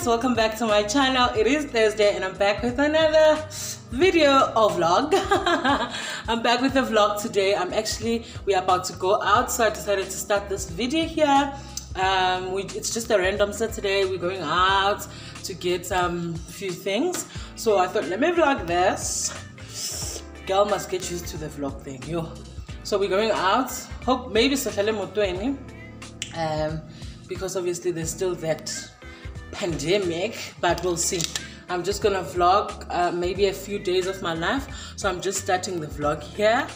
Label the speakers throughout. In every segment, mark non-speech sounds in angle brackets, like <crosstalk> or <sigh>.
Speaker 1: guys welcome back to my channel. It is thursday and i'm back with another video or vlog. <laughs> I'm back with a vlog today. I'm actually we're about to go out so i decided to start this video here. Um we, it's just a random saturday. We're going out to get some few things. So i thought let me vlog this. Girl must get used to the vlog thing yo. So we're going out. Hope maybe um because obviously there's still that pandemic, but we'll see. I'm just gonna vlog uh, maybe a few days of my life. So I'm just starting the vlog here.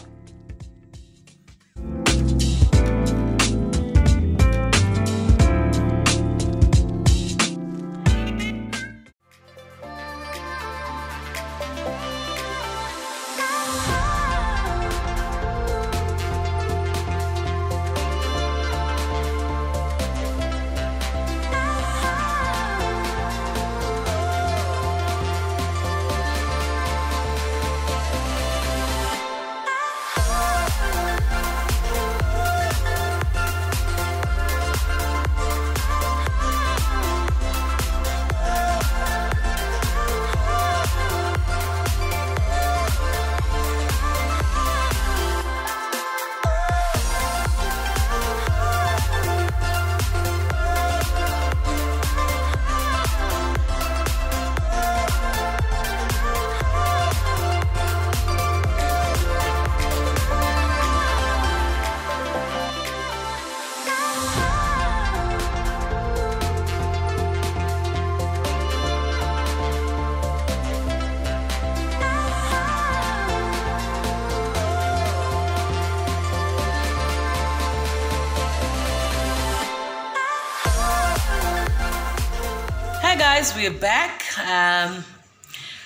Speaker 1: Guys we're back. Um,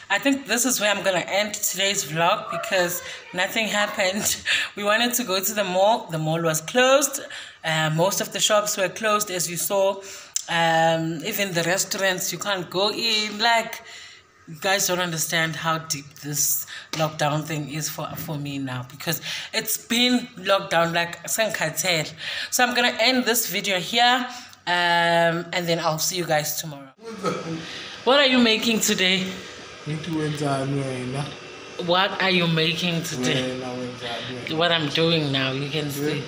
Speaker 1: i think this is where i'm gonna end today's vlog because nothing <laughs> happened. We wanted to go to the mall. The mall was closed. Uh, most of the shops were closed as you saw. Um, even the restaurants you can't go in. Like you guys don't understand how deep this lockdown thing is for for me now because it's been locked down like Sankatel. So I'm gonna end this video here um, and then I'll see you guys tomorrow. <laughs> what are you making today? What are you making today? What I'm doing now, you can see.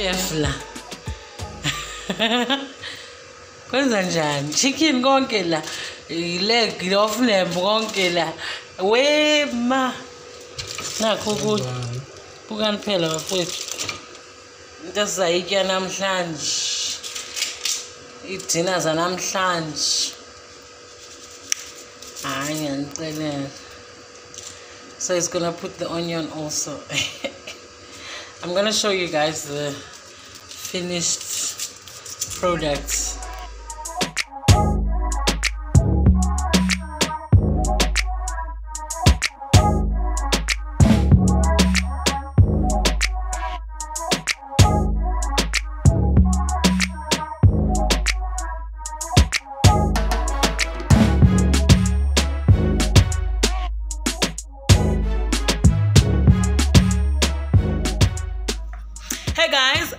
Speaker 1: Chef la <laughs> kwenza njani? Chicken konke la. Leg of lamb konke la. Wema. Nakho ukuthi bukani phela bafowethu into sizayitya namhlanje idina zanamhlanje. Hayi ngiyanicelela so it's gonna put the onion also <laughs> I'm gonna show you guys the finished products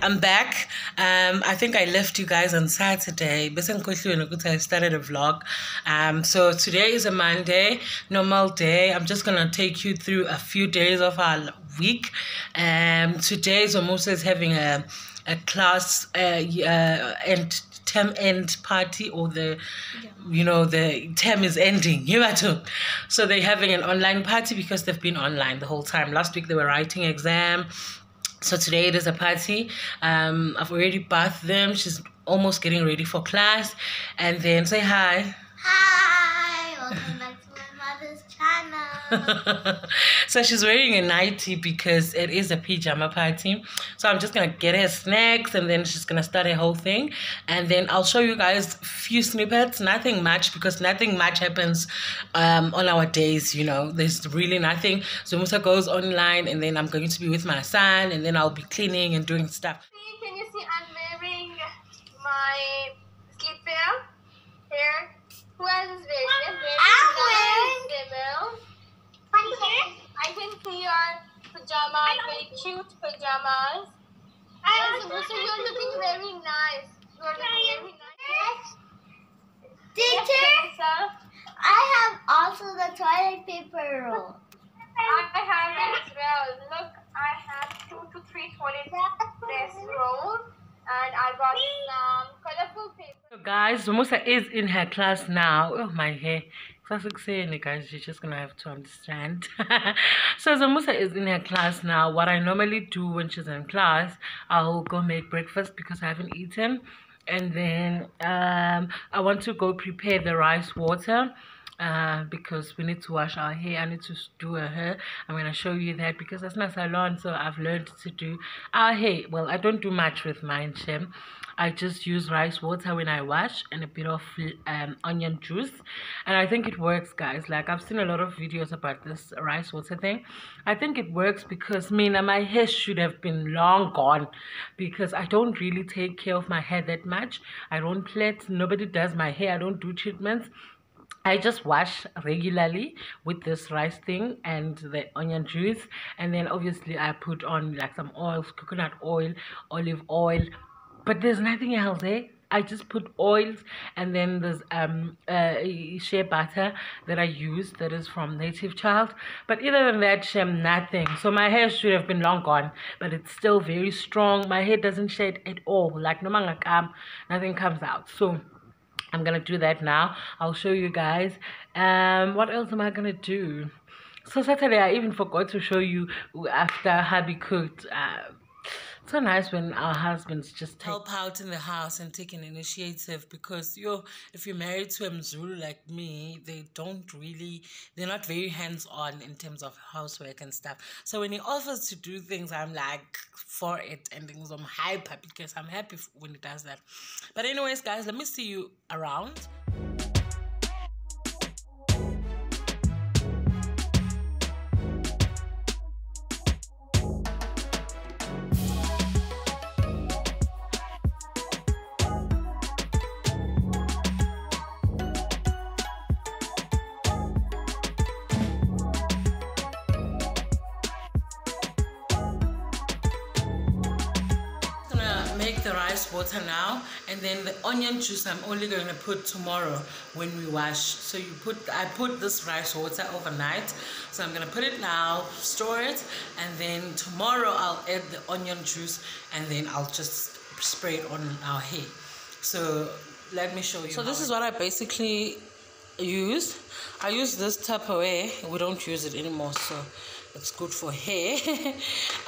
Speaker 1: I'm back. Um, I think I left you guys on Saturday. I started a vlog. Um, so today is a Monday, normal day. I'm just gonna take you through a few days of our week. Um, today Zomusa is having a a class uh, uh, and term end party or the yeah. you know the term is ending <laughs> so they're having an online party because they've been online the whole time last week they were writing exam so today there's a party. Um i've already bathed them. She's almost getting ready for class. And then say hi.
Speaker 2: Hi, welcome back to my mother's channel. <laughs>
Speaker 1: so she's wearing a nightie because it is a pajama party. So i'm just gonna get her snacks and then she's gonna start her whole thing. And then i'll show you guys a few snippets. Nothing much because nothing much happens um, on our days you know. There's really nothing. So musa goes online and then i'm going to be with my son and then i'll be cleaning and doing stuff.
Speaker 3: See, can you see I'm wearing my sleepwear here? Who else is wearing it?
Speaker 2: I'm
Speaker 3: Very nice, Demel. I can see your pajamas, very cute pajamas. Yes, so you're looking very nice. You're looking very nice.
Speaker 2: Teacher,
Speaker 3: Melissa.
Speaker 2: I have also the toilet paper roll.
Speaker 3: I have it as well. Look, I have two to three toilet this roll, and I got some colorful paper.
Speaker 1: So guys, Musa is in her class now. Oh my hair. saying guys, you're just gonna have to understand. <laughs> so Zamusa is in her class now. What I normally do when she's in class, I'll go make breakfast because I haven't eaten. And then um, I want to go prepare the rice water uh, because we need to wash our hair. I need to do a hair. I'm going to show you that because that's my salon. So I've learned to do our hair. Well, I don't do much with mine, Shem. I just use rice water when I wash and a bit of um, onion juice. And I think it works, guys. Like, I've seen a lot of videos about this rice water thing. I think it works because, me, now my hair should have been long gone because I don't really take care of my hair that much. I don't plait. Nobody does my hair. I don't do treatments. I just wash regularly with this rice thing and the onion juice and then obviously I put on like some oils, coconut oil, olive oil, but there's nothing else eh? I just put oils and then there's um uh, shea butter that I use that is from Native Child. But other than that, Shem, nothing. So my hair should have been long gone, but it's still very strong. My hair doesn't shed at all. Like no mangakam, nothing comes out. So I'm gonna do that now. I'll show you guys. Um, what else am I gonna do? So Saturday, I even forgot to show you after hubby cooked. Uh, so nice when our husbands just help out in the house and take an initiative because yo if you're married to a Mzulu like me they don't really they're not very hands-on in terms of housework and stuff. So when he offers to do things I'm like for it and things I'm hyper because I'm happy when he does that. But anyways guys let me see you around the rice water now and then the onion juice i'm only going to put tomorrow when we wash. So you put i put this rice water overnight. So i'm going to put it now store it and then tomorrow i'll add the onion juice and then i'll just spray it on our hair. So let me show you so this is what i basically use. I use this tupperware. We don't use it anymore so it's good for hair. <laughs>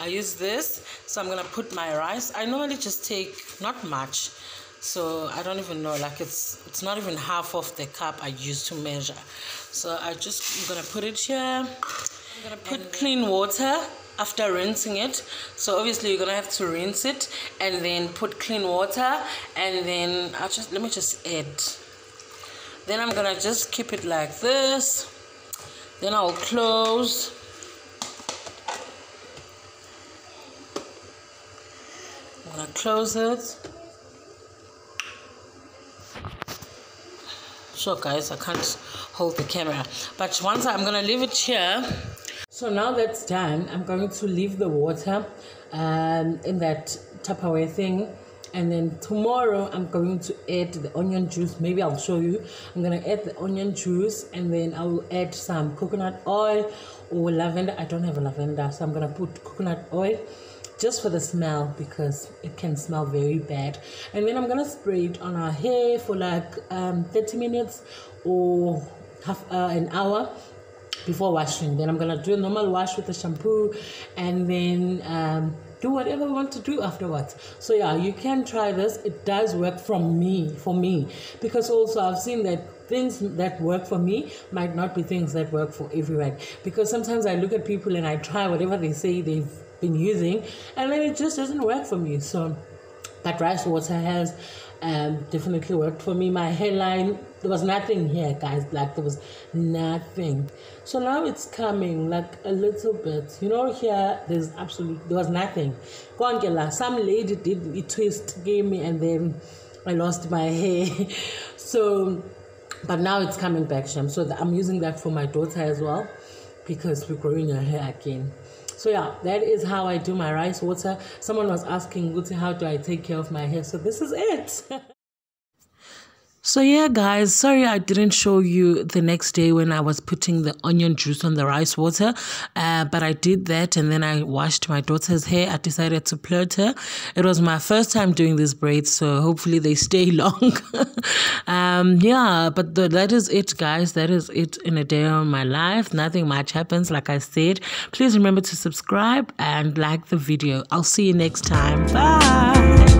Speaker 1: I use this so i'm gonna put my rice. I normally just take not much so i don't even know like it's it's not even half of the cup i use to measure. So i just i'm gonna put it here. I'm gonna put clean water after rinsing it. So obviously you're gonna have to rinse it and then put clean water and then i'll just let me just add. Then i'm gonna just keep it like this. Then i'll close I'm gonna close it. So guys, I can't hold the camera. But once I'm gonna leave it here. So now that's done, I'm going to leave the water um, in that Tupperware thing. And then tomorrow I'm going to add the onion juice. Maybe I'll show you. I'm gonna add the onion juice and then I will add some coconut oil or lavender. I don't have a lavender, so I'm gonna put coconut oil just for the smell because it can smell very bad and then i'm gonna spray it on our hair for like um, 30 minutes or half uh, an hour before washing then i'm gonna do a normal wash with the shampoo and then um, do whatever we want to do afterwards. So yeah, you can try this. It does work from me for me because also I've seen that things that work for me might not be things that work for everyone because sometimes I look at people and I try whatever they say they've been using and then it just doesn't work for me. So that rice water has um, definitely worked for me. My hairline, there was nothing here, guys. Like there was nothing. So now it's coming like a little bit. You know, here there's absolutely there was nothing. Go on, Gela. Some lady did a twist, gave me, and then I lost my <laughs> hair. so, but now it's coming back, Sham. So I'm using that for my daughter as well because we're growing her hair again so yeah that is how i do my rice water someone was asking Guti, how do i take care of my hair so this is it <laughs> So yeah guys, sorry I didn't show you the next day when I was putting the onion juice on the rice water, uh, but I did that and then I washed my daughter's hair. I decided to plait her. It was my first time doing these braids, so hopefully they stay <laughs> long. Um, yeah, but the, that is it guys. That is it in a day of my life. Nothing much happens like I said. Please remember to subscribe and like the video. I'll see you next time. Bye.